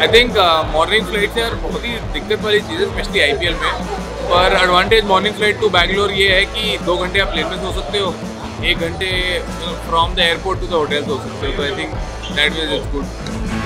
I think morning flight यार बहुत ही दिक्कत वाली चीज़ है स्पेशली आई में। पर advantage morning flight to Bangalore ये है कि दो घंटे आप प्लेन में सो सकते हो, एक घंटे from the airport to the hotel सो सकते हो। तो I think that ways is good